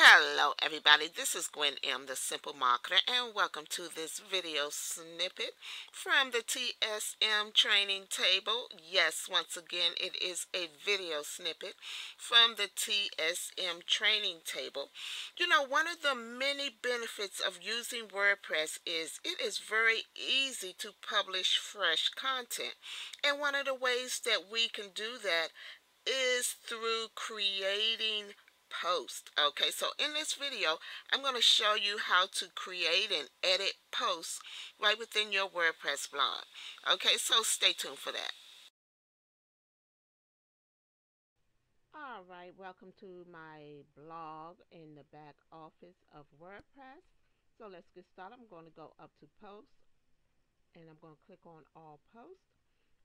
Hello everybody, this is Gwen M, the Simple Marketer, and welcome to this video snippet from the TSM training table. Yes, once again, it is a video snippet from the TSM training table. You know, one of the many benefits of using WordPress is it is very easy to publish fresh content. And one of the ways that we can do that is through creating post. Okay, so in this video, I'm going to show you how to create and edit posts right within your WordPress blog. Okay, so stay tuned for that. All right, welcome to my blog in the back office of WordPress. So let's get started. I'm going to go up to posts and I'm going to click on all posts.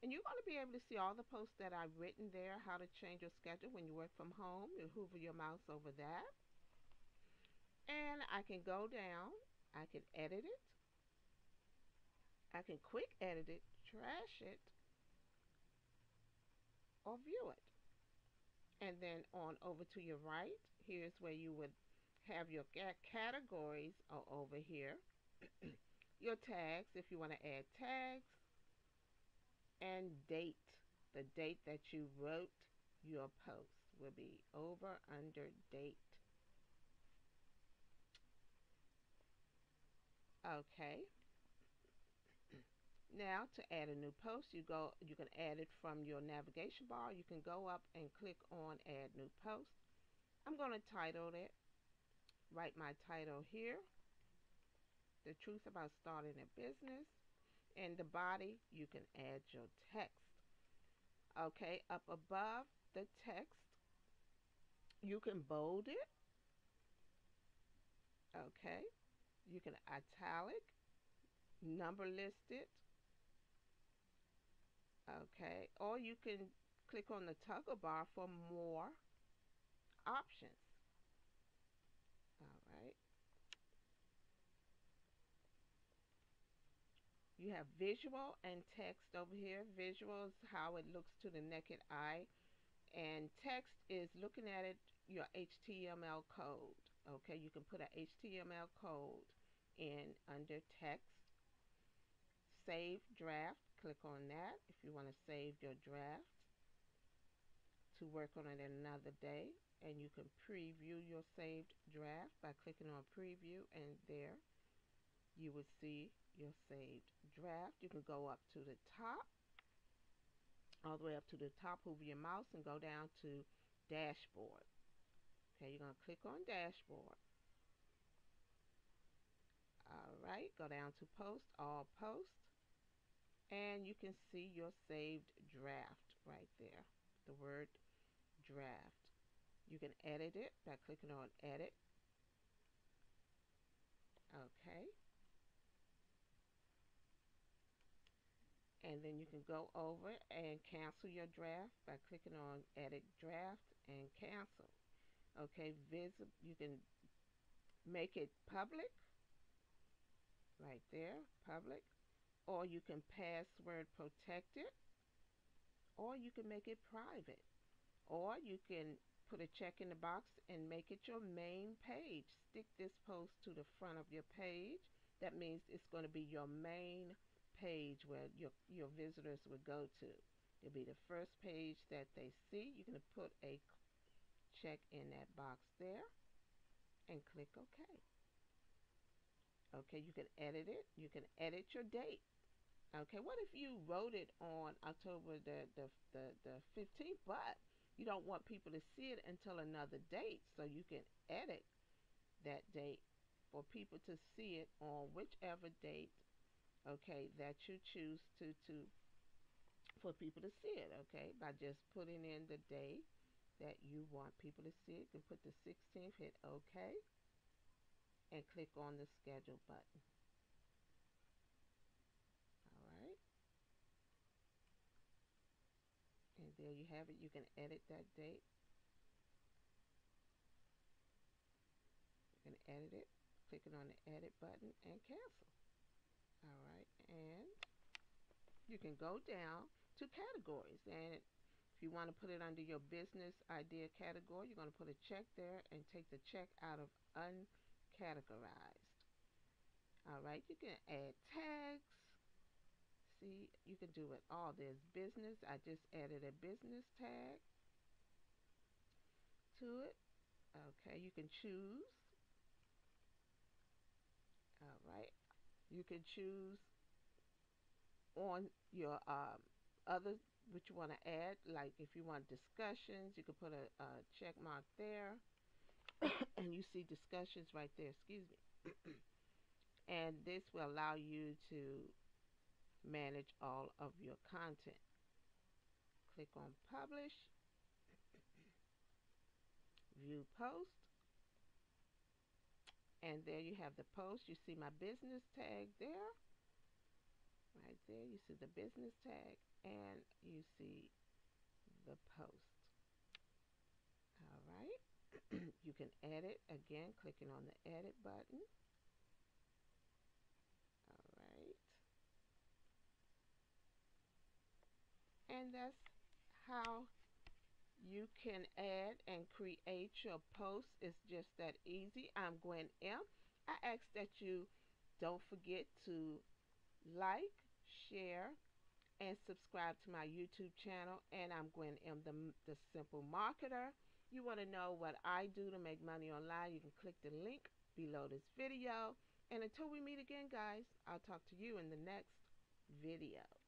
And you're going to be able to see all the posts that I've written there, how to change your schedule when you work from home. You hover your mouse over that. And I can go down. I can edit it. I can quick edit it, trash it, or view it. And then on over to your right, here's where you would have your categories uh, over here. your tags, if you want to add tags and date. The date that you wrote your post will be over under date. Okay. Now to add a new post, you go you can add it from your navigation bar. You can go up and click on add new post. I'm going to title it. Write my title here. The truth about starting a business in the body, you can add your text. Okay, up above the text, you can bold it. Okay, you can italic, number list it. Okay, or you can click on the toggle bar for more options. You have visual and text over here. Visual is how it looks to the naked eye. And text is looking at it, your HTML code. Okay, you can put an HTML code in under text. Save draft, click on that if you want to save your draft to work on it another day. And you can preview your saved draft by clicking on preview and there you would see your saved draft. You can go up to the top, all the way up to the top, move your mouse and go down to dashboard. Okay, you're going to click on dashboard. All right, go down to post, all post, and you can see your saved draft right there, the word draft. You can edit it by clicking on edit. Okay. And then you can go over and cancel your draft by clicking on edit draft and cancel. Okay visit you can make it public right there public or you can password protect it or you can make it private. Or you can put a check in the box and make it your main page. Stick this post to the front of your page. That means it's going to be your main page where your, your visitors would go to. It'll be the first page that they see. You're going to put a check in that box there and click OK. Okay, you can edit it. You can edit your date. Okay, what if you wrote it on October the, the, the, the 15th, but you don't want people to see it until another date, so you can edit that date for people to see it on whichever date okay, that you choose to, to for people to see it, okay, by just putting in the day that you want people to see it. You can put the 16th, hit OK, and click on the schedule button. All right. And there you have it. You can edit that date. You can edit it, clicking on the edit button and cancel all right and you can go down to categories and if you want to put it under your business idea category, you're going to put a check there and take the check out of uncategorized. All right, you can add tags. See, you can do it all. There's business. I just added a business tag to it. Okay, you can choose. All right, you can choose on your um, other what you want to add. Like if you want discussions, you can put a, a check mark there. and you see discussions right there, excuse me. and this will allow you to manage all of your content. Click on publish, view post, and there you have the post. You see my business tag there. Right there. You see the business tag. And you see the post. All right. You can edit. Again clicking on the edit button. All right. And that's how you can add and create your post it's just that easy I'm Gwen M I ask that you don't forget to like share, and subscribe to my YouTube channel. And I'm Gwen M, the, the Simple Marketer. You want to know what I do to make money online, you can click the link below this video. And until we meet again, guys, I'll talk to you in the next video.